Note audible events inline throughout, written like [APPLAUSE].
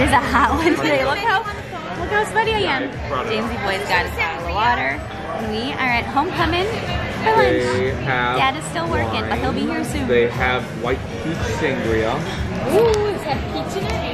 It is a hot one today. Look how look how sweaty I am. Jamesy boy's got his bottle of water. And we are at Homecomin' for lunch. Dad is still working, but he'll be here soon. They have white peach sangria. Ooh, it's got peach in it.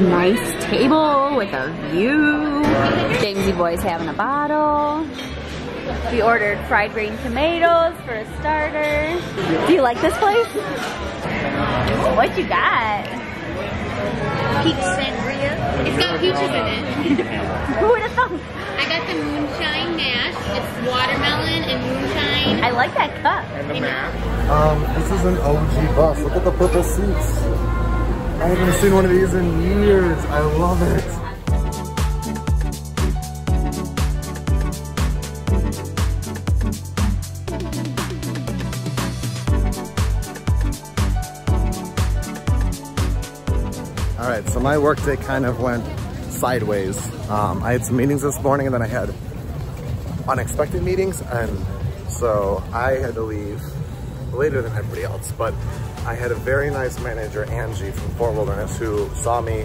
Nice table with a view. Jamesy boy's having a bottle. We ordered fried green tomatoes for a starter. Do you like this place? What you got? Peach sangria. It's got peaches in it. [LAUGHS] Who would have thought? I got the moonshine mash. It's watermelon and moonshine. I like that cup. And the math. Um, this is an OG bus. Look at the purple seats. I haven't seen one of these in years. I love it. All right, so my workday kind of went sideways. Um, I had some meetings this morning and then I had unexpected meetings and so I had to leave later than everybody else, but I had a very nice manager, Angie from Fort Wilderness, who saw me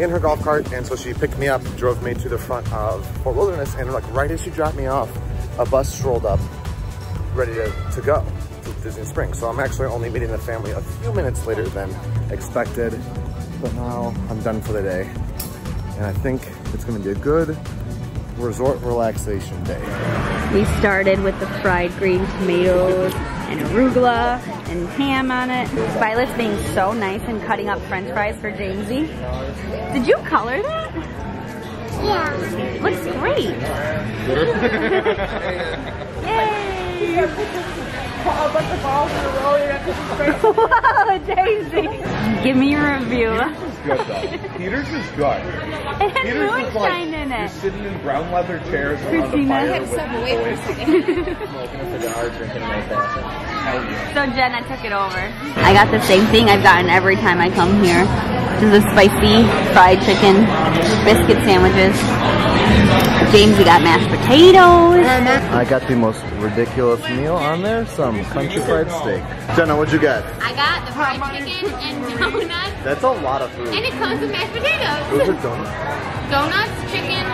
in her golf cart, and so she picked me up, drove me to the front of Fort Wilderness, and like right as she dropped me off, a bus strolled up, ready to, to go to Disney Springs. So I'm actually only meeting the family a few minutes later than expected, but now I'm done for the day, and I think it's gonna be a good resort relaxation day. We started with the fried green tomatoes and arugula and ham on it. Violet's being so nice and cutting up french fries for Jamesy. Did you color that? Yeah. Looks great. [LAUGHS] Yay! [LAUGHS] Whoa, Jamesy. Give me your review. Good though. Peter's is good. [LAUGHS] It has Peter's is like moonshine in you're sitting in brown leather chairs around Christina. a fire Have with some away for a boys second. smoking a cigar, drinking a nice Hell yeah. So Jenna took it over. I got the same thing I've gotten every time I come here. This is a spicy fried chicken, biscuit sandwiches. James, Jamesy got mashed potatoes. I got the most ridiculous meal on there, some country fried steak. Jenna, what'd you get? I got the fried chicken and donuts. That's a lot of food. And it comes with mashed potatoes. Those are donuts. Donuts, chicken.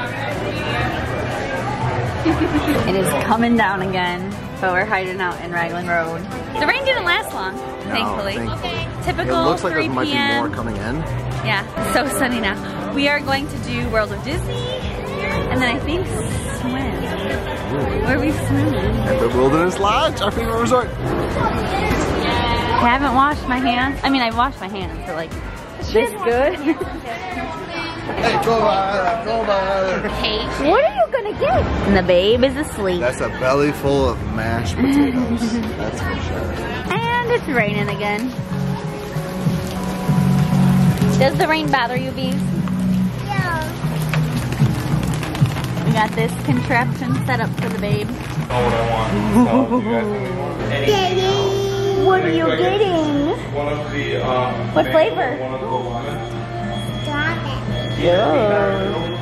[LAUGHS] It is coming down again, but we're hiding out in Raglan Road. The rain didn't last long, thankfully. thankfully. Okay. It Typical looks like 3 there might be more coming in. Yeah, so sunny now. We are going to do World of Disney, and then I think swim. Where we swim? At the Wilderness Lodge, our favorite resort. I haven't washed my hands. I mean, I've washed my hands, but like, this good? [LAUGHS] [LAUGHS] Hey, go on, go on. Cake. what are you gonna get? And the babe is asleep. That's a belly full of mashed potatoes. [LAUGHS] That's for sure. And it's raining again. Does the rain bother you, bees? Yeah. We got this contraption set up for the babe. know what I want. [LAUGHS] So, do you guys have any- What are you getting? One of the, um, What mango, flavor? One of.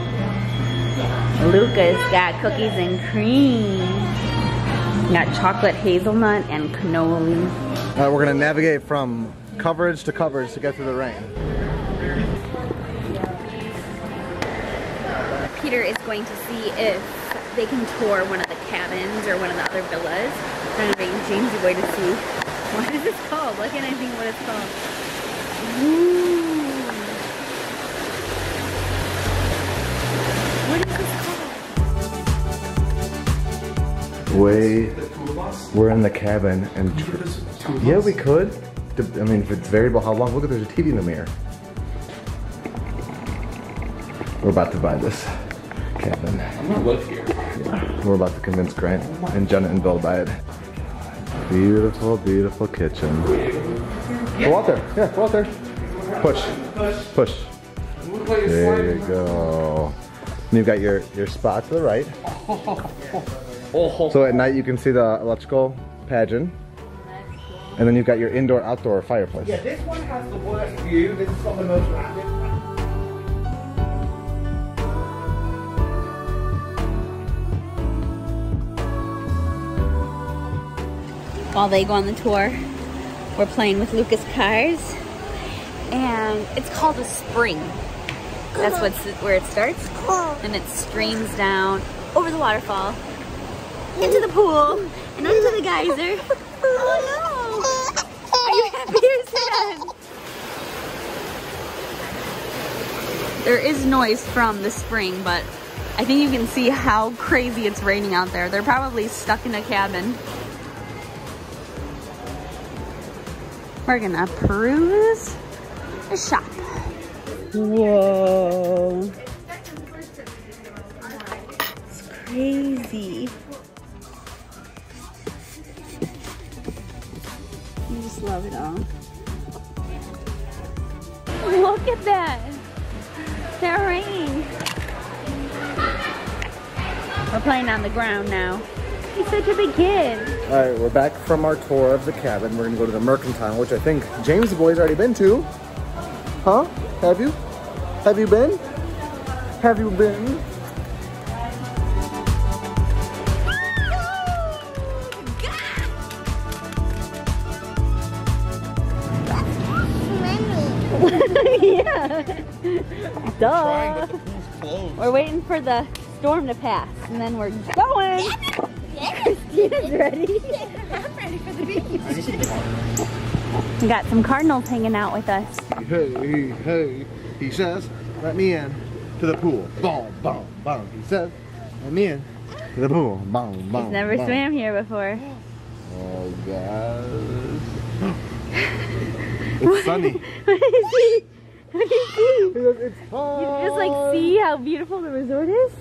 Luca's got cookies and cream. Got chocolate hazelnut and cannoli. All right, we're gonna navigate from coverage to coverage to get through the rain. Peter is going to see if they can tour one of the cabins or one of the other villas. Trying to bring Jamesy Boy to see [LAUGHS] what is this called? Why can't I think what it's called? Ooh. What is this called? Way, we're in the cabin and yeah, we could. I mean, if it's variable, how long? Look at there's a TV in the mirror. We're about to buy this cabin. I'm gonna live here. We're about to convince Grant and Jenna and Bill to buy it. Beautiful, beautiful kitchen. Go out there. Yeah, go out there. Push. Push. There you go. And you've got your, your spot to the right. So at night you can see the electrical pageant. And then you've got your indoor outdoor fireplace. Yeah, this one has the worst view. This has got the most rapid. While they go on the tour, we're playing with Lucas cars. And it's called a spring. That's what's where it starts. And it streams down over the waterfall, into the pool, and into the geyser. Oh no! Are you happy or sad? There is noise from the spring, but I think you can see how crazy it's raining out there. They're probably stuck in a cabin. We're gonna peruse the shop. Whoa. It's crazy. I just love it all. Look at that. Rain. We're playing on the ground now. He's such a big kid. All right, we're back from our tour of the cabin. We're gonna go to the Mercantile, which I think James the boy's already been to. Huh? Have you? Have you been? Have you been? [LAUGHS] yeah. Duh. We're waiting for the storm to pass, and then we're going. Christina's [LAUGHS] ready. I'm [LAUGHS] ready for the beach. We got some cardinals hanging out with us. Hey, hey, hey. He says, let me in to the pool. Boom, boom, boom. He says, let me in to the pool. Boom, boom. He's never boom. swam here before. Oh, gosh. [LAUGHS] it's sunny. [LAUGHS] what do you see? What do you see? It's You fun. just like see how beautiful the resort is?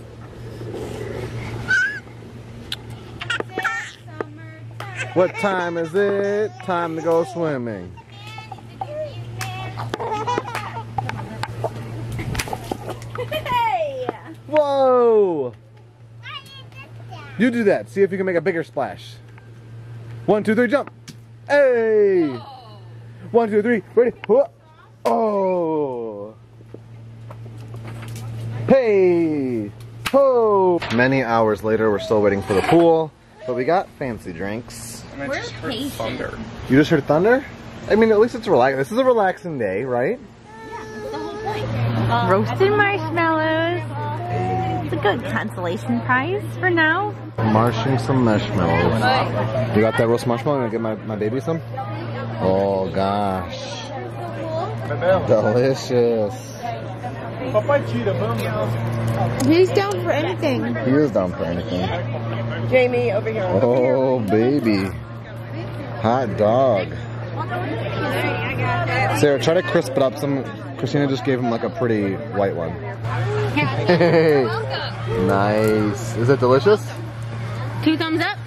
What time is it? Time to go swimming. Hey! Whoa! You do that. See if you can make a bigger splash. One, two, three, jump. Hey! One, two, three, ready. Oh! Hey! Ho! Many hours later, we're still waiting for the pool, but we got fancy drinks. We're patient. You just heard thunder? I mean, at least it's relaxing. This is a relaxing day, right? Yeah, that's the whole point. Um, Roasted marshmallows. It's a good consolation prize for now. Marshing some marshmallows. You got that roast marshmallow? Gonna get my, my baby some? Oh gosh. Delicious. He's down for anything. He is down for anything. Jamie, over here. Oh baby. Hot dog. Sarah, try to crisp it up. Some Christina just gave him like a pretty white one. Hey. [LAUGHS] nice. Is it delicious? Two thumbs up.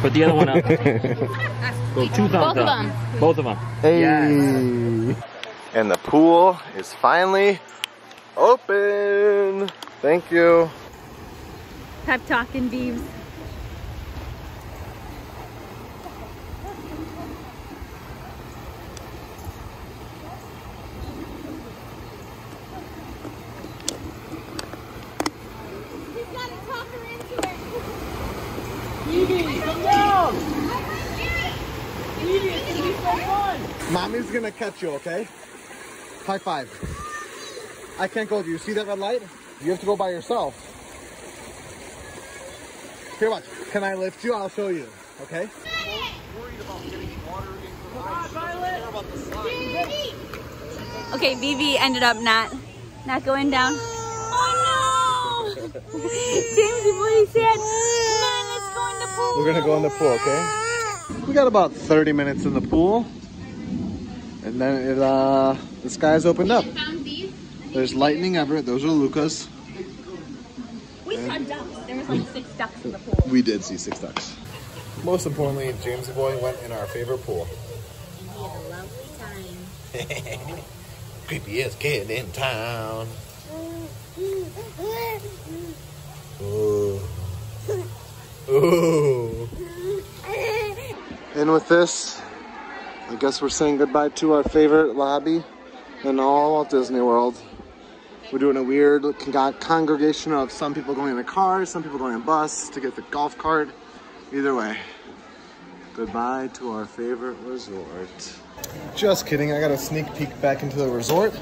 Put the other one up. [LAUGHS] Go two thumbs Both of them. Both of them. Hey. And the pool is finally open. Thank you. Pep talking, Beebs. Mommy's gonna catch you, okay? High five. I can't go. Do you see that red light? You have to go by yourself. Here, watch. Can I lift you? I'll show you, okay? Okay, BB ended up not not going down. Oh no! [LAUGHS] Jamesy boy said, "Come on, let's go in the pool." We're gonna go in the pool, okay? We got about 30 minutes in the pool. And then it, uh, the skies opened up. There's lightning Everett. Those are Lucas. We saw ducks. There was like six ducks in the pool. We did see six ducks. Most importantly, James boy went in our favorite pool. And he had a lovely time. [LAUGHS] Creepiest kid in town. [LAUGHS] Ooh. Ooh. And with this, I guess we're saying goodbye to our favorite lobby in all Walt Disney World. We're doing a weird con- congregation of some people going in a car, some people going in a bus to get the golf cart. Either way, goodbye to our favorite resort. Just kidding, I got a sneak peek back into the resort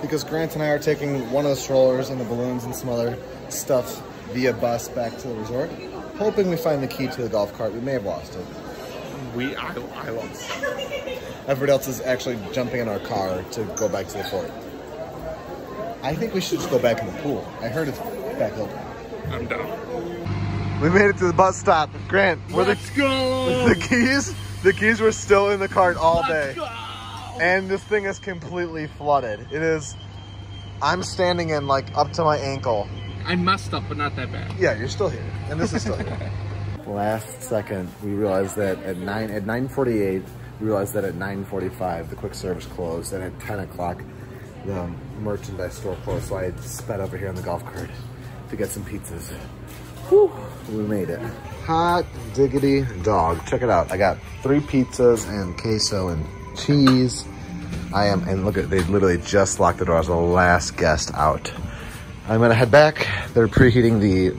because Grant and I are taking one of the strollers and the balloons and some other stuff via bus back to the resort, hoping we find the key to the golf cart. We may have lost it. We, I, I lost. [LAUGHS] Everybody else is actually jumping in our car to go back to the fort. I think we should just go back in the pool. I heard it's back open. I'm down. We made it to the bus stop. Grant, where Let's the, go. [LAUGHS] the keys? The keys were still in the cart all day. And this thing is completely flooded. It is, I'm standing in like up to my ankle. I messed up, but not that bad. Yeah, you're still here. And this is still here. [LAUGHS] Last second, we realized that at 9, at 9.48, we realized that at 9.45, the quick service closed. And at 10 o'clock, the merchandise store closed. So I sped over here on the golf cart to get some pizzas. Whew, we made it. Hot diggity dog. Check it out. I got three pizzas and queso and cheese. I am, and look at, they literally just locked the door. I was the last guest out. I'm gonna head back. They're preheating the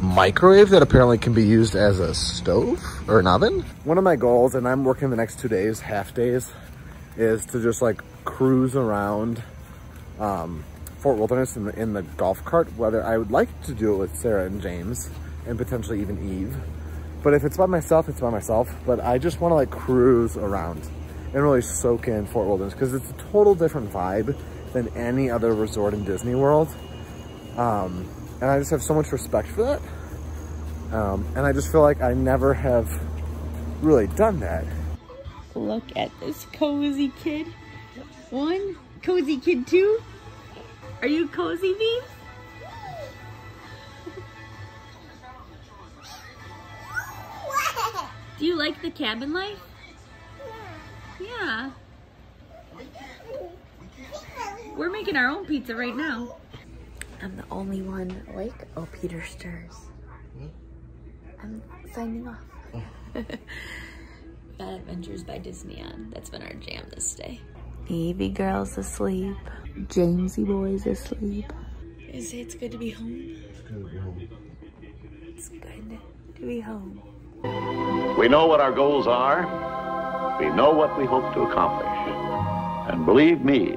microwave that apparently can be used as a stove or an oven. One of my goals, and I'm working the next two days, half days, is to just like cruise around um, Fort Wilderness in the, in the golf cart, whether I would like to do it with Sarah and James and potentially even Eve. But if it's by myself, it's by myself. But I just want to like cruise around and really soak in Fort Wilderness because it's a total different vibe than any other resort in Disney World. Um, and I just have so much respect for that. Um, and I just feel like I never have really done that. Look at this cozy kid. One, cozy kid two. Are you cozy, me? Do you like the cabin life? Yeah. We're making our own pizza right now. I'm the only one awake. Oh, Peter stirs. Hmm? I'm signing off. Oh. [LAUGHS] Bad Adventures by Disney on. That's been our jam this day. Evie girl's asleep. Jamesy boy's asleep. Is it's good to be home? It's good to be home. We know what our goals are. We know what we hope to accomplish. And believe me,